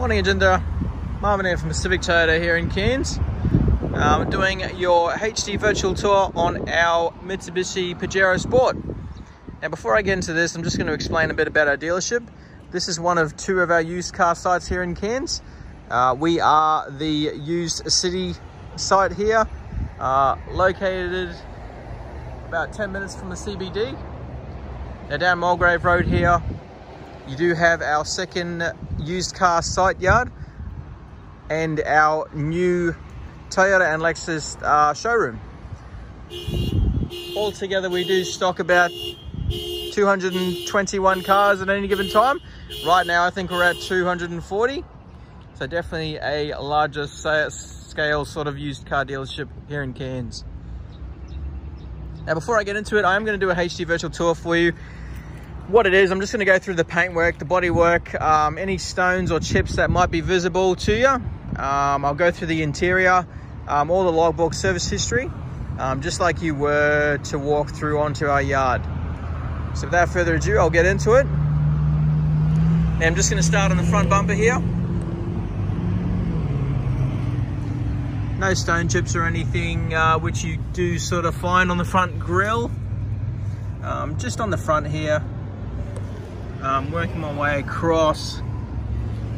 Morning agenda, Marvin here from Pacific Toyota here in Cairns. Um, doing your HD virtual tour on our Mitsubishi Pajero Sport. Now before I get into this, I'm just going to explain a bit about our dealership. This is one of two of our used car sites here in Cairns. Uh, we are the used city site here, uh, located about 10 minutes from the CBD. Now down Mulgrave Road here, you do have our second used car site yard and our new Toyota and Lexus uh, showroom. Altogether, we do stock about 221 cars at any given time. Right now, I think we're at 240. So definitely a larger scale sort of used car dealership here in Cairns. Now, before I get into it, I am going to do a HD virtual tour for you what it is, I'm just going to go through the paintwork, the bodywork, um, any stones or chips that might be visible to you. Um, I'll go through the interior, um, all the logbook service history, um, just like you were to walk through onto our yard. So without further ado, I'll get into it. I'm just going to start on the front bumper here. No stone chips or anything, uh, which you do sort of find on the front grille. Um, just on the front here, um, working my way across.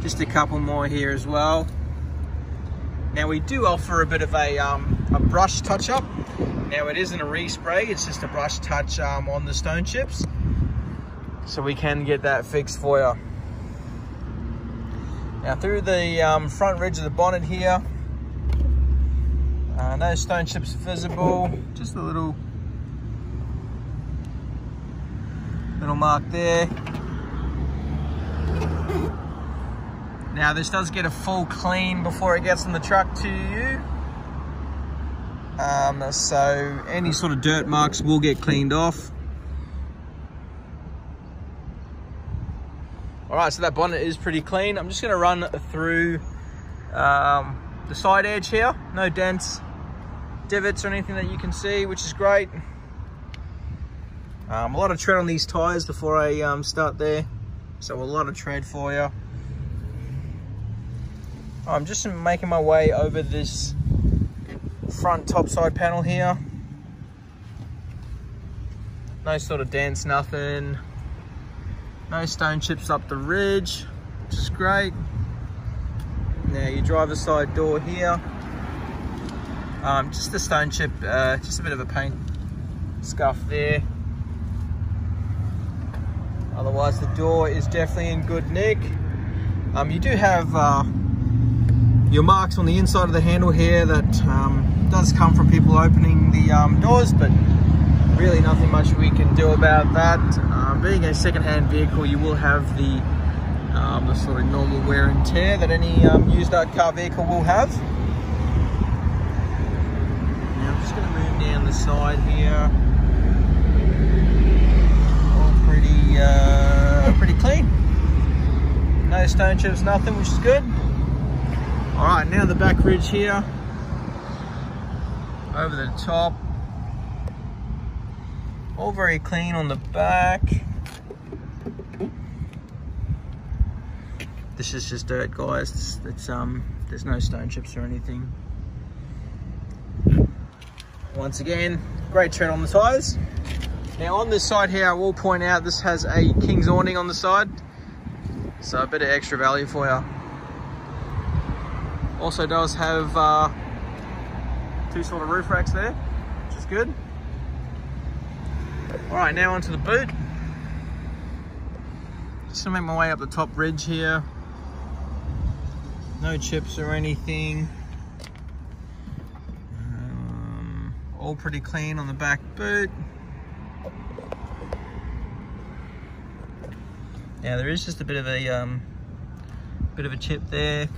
Just a couple more here as well. Now we do offer a bit of a, um, a brush touch up. Now it isn't a respray, it's just a brush touch um, on the stone chips. So we can get that fixed for you. Now through the um, front ridge of the bonnet here, uh, no stone chips visible, just a little little mark there. Now this does get a full clean before it gets in the truck to you. Um, so any sort of dirt marks will get cleaned off. All right, so that bonnet is pretty clean. I'm just gonna run through um, the side edge here. No dents, divots or anything that you can see, which is great. Um, a lot of tread on these tires before I um, start there. So a lot of tread for you. I'm just making my way over this front top side panel here. No sort of dents, nothing. No stone chips up the ridge, which is great. Now your driver's side door here. Um, just a stone chip, uh, just a bit of a paint scuff there. Otherwise the door is definitely in good nick. Um, you do have uh, your marks on the inside of the handle here that um, does come from people opening the um, doors, but really nothing much we can do about that. Um, being a second-hand vehicle, you will have the, um, the sort of normal wear and tear that any um, used car vehicle will have. Now I'm just going to move down the side here. All pretty, uh, pretty clean. No stone chips, nothing, which is good. All right, now the back ridge here, over the top. All very clean on the back. This is just dirt, guys. It's, um, there's no stone chips or anything. Once again, great tread on the tires. Now on this side here, I will point out this has a King's awning on the side. So a bit of extra value for you. Also does have uh, two sort of roof racks there, which is good. All right, now onto the boot. Just gonna make my way up the top ridge here. No chips or anything. Um, all pretty clean on the back boot. Now there is just a bit of a um, bit of a chip there.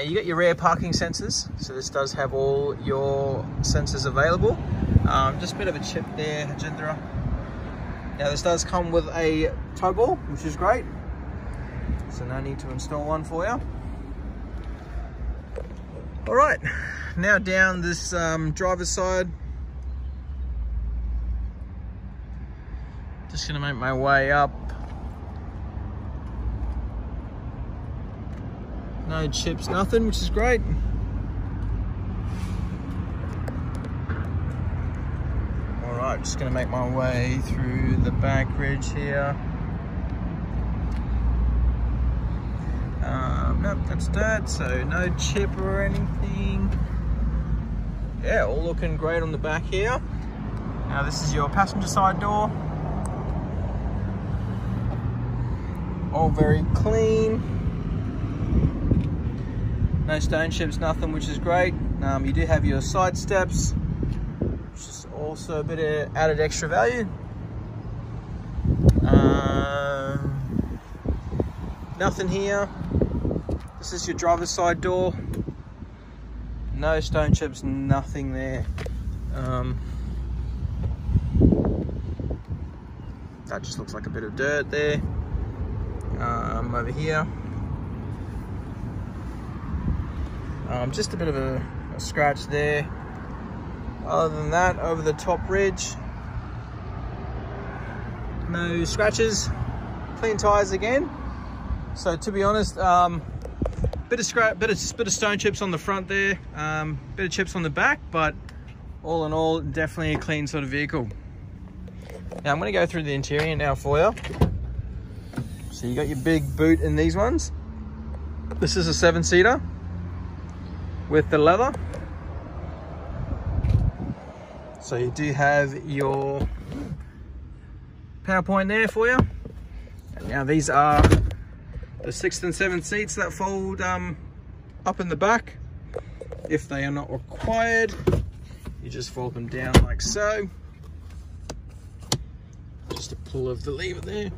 Now you got your rear parking sensors, so this does have all your sensors available. Um, just a bit of a chip there, Hajindra. Now this does come with a tow ball, which is great. So no need to install one for you. All right, now down this um, driver's side. Just gonna make my way up No chips, nothing, which is great. All right, just gonna make my way through the back ridge here. Um, nope, that's dirt, so no chip or anything. Yeah, all looking great on the back here. Now this is your passenger side door. All very clean. No stone chips, nothing, which is great. Um, you do have your side steps, which is also a bit of added extra value. Um, nothing here. This is your driver's side door. No stone chips, nothing there. Um, that just looks like a bit of dirt there. Um, over here. Um, just a bit of a, a scratch there. Other than that, over the top ridge, no scratches, clean tires again. So to be honest, um, bit of scratch, bit of bit of stone chips on the front there, um, bit of chips on the back, but all in all, definitely a clean sort of vehicle. Now I'm going to go through the interior now for you. So you got your big boot in these ones. This is a seven seater with the leather. So you do have your PowerPoint there for you. And now these are the sixth and seventh seats that fold um, up in the back. If they are not required, you just fold them down like so. Just a pull of the lever there.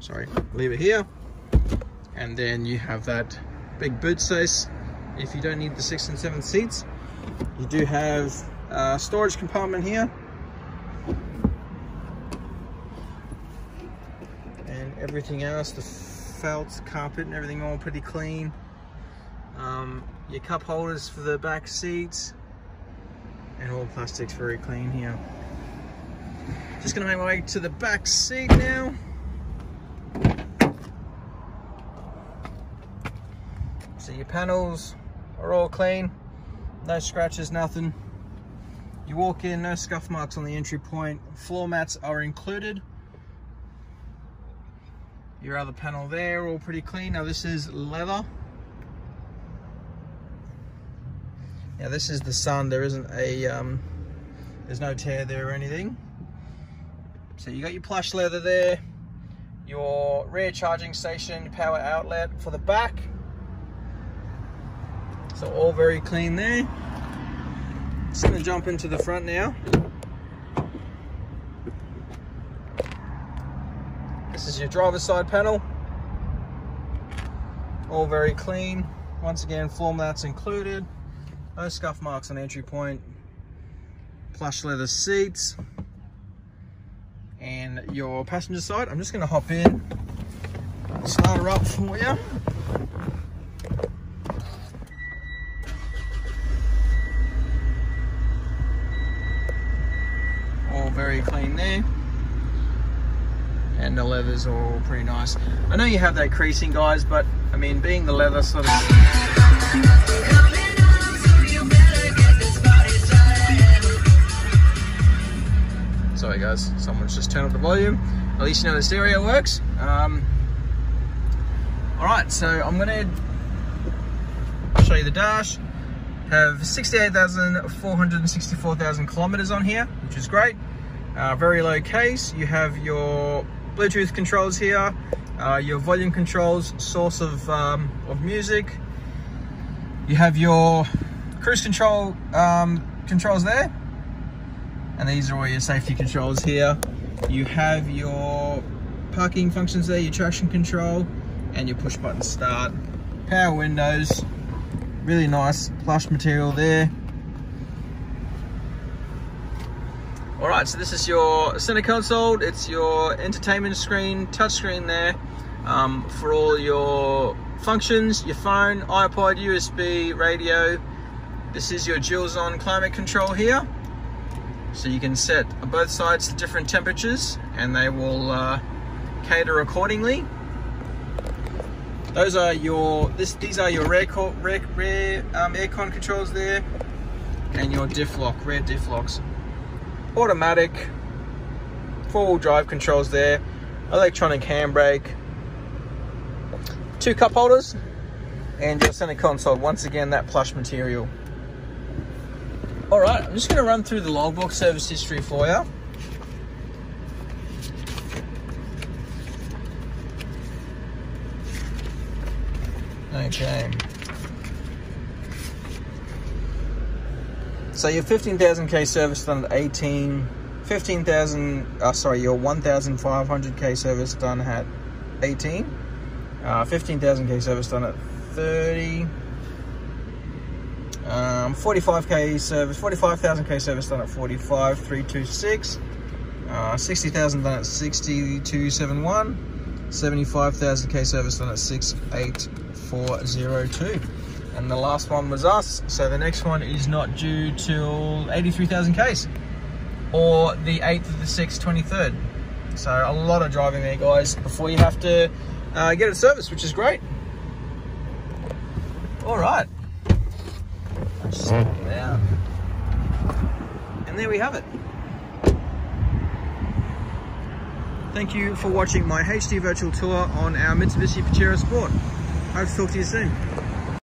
Sorry, lever here. And then you have that big boot space if you don't need the sixth and seventh seats. You do have a storage compartment here. And everything else, the felt, carpet and everything all pretty clean. Um, your cup holders for the back seats and all plastics very clean here. Just gonna make my way to the back seat now. So your panels are all clean, no scratches, nothing. You walk in, no scuff marks on the entry point. Floor mats are included. Your other panel there, all pretty clean. Now this is leather. Now this is the sun, there isn't a, um, there's no tear there or anything. So you got your plush leather there, your rear charging station, power outlet for the back. So all very clean there. Just gonna jump into the front now. This is your driver's side panel. All very clean. Once again, floor mats included. No scuff marks on entry point. Plush leather seats. And your passenger side, I'm just gonna hop in, start her up for you. Very clean there. And the leather's all pretty nice. I know you have that creasing, guys, but I mean, being the leather sort of... Sorry guys, someone's just turned up the volume. At least you know the stereo works. Um, all right, so I'm gonna show you the dash. Have 68,464,000 kilometers on here, which is great. Uh, very low case. You have your Bluetooth controls here, uh, your volume controls, source of, um, of music. You have your cruise control um, controls there. And these are all your safety controls here. You have your parking functions there, your traction control, and your push button start. Power windows, really nice plush material there. All right, so this is your center console. It's your entertainment screen, touch screen there um, for all your functions, your phone, iPod, USB, radio. This is your zone climate control here. So you can set both sides to different temperatures and they will uh, cater accordingly. Those are your this these are your rear rear, rear um, aircon controls there, and your diff lock rear diff locks. Automatic, four wheel drive controls there, electronic handbrake, two cup holders, and your center console. Once again, that plush material. All right, I'm just going to run through the logbook service history for you. Okay. So your 15,000k service done at 18, 15,000, uh, sorry, your 1,500k service done at 18, uh, 15,000k service done at 30, um, 45k service, 45,000k service done at 45, 326, uh, 60,000 done at 6271, 75,000k service done at 68402. And the last one was us, so the next one is not due till 83,000 Ks, or the 8th of the 6th, 23rd. So a lot of driving there, guys, before you have to uh, get it serviced, which is great. All right. And there we have it. Thank you for watching my HD virtual tour on our Mitsubishi Pajero Sport. I Hope to talk to you soon.